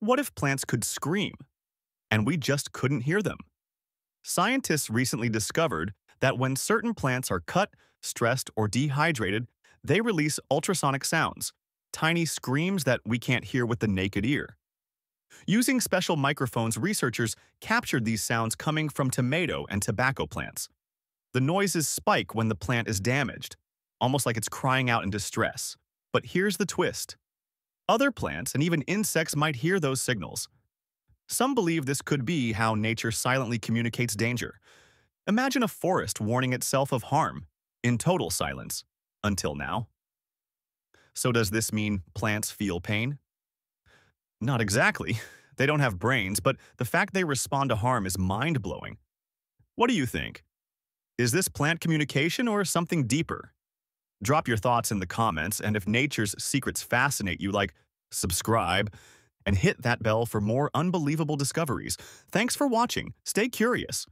What if plants could scream, and we just couldn't hear them? Scientists recently discovered that when certain plants are cut, stressed, or dehydrated, they release ultrasonic sounds, tiny screams that we can't hear with the naked ear. Using special microphones, researchers captured these sounds coming from tomato and tobacco plants. The noises spike when the plant is damaged, almost like it's crying out in distress. But here's the twist. Other plants and even insects might hear those signals. Some believe this could be how nature silently communicates danger. Imagine a forest warning itself of harm, in total silence, until now. So does this mean plants feel pain? Not exactly. They don't have brains, but the fact they respond to harm is mind-blowing. What do you think? Is this plant communication or something deeper? Drop your thoughts in the comments, and if nature's secrets fascinate you, like subscribe and hit that bell for more unbelievable discoveries. Thanks for watching. Stay curious.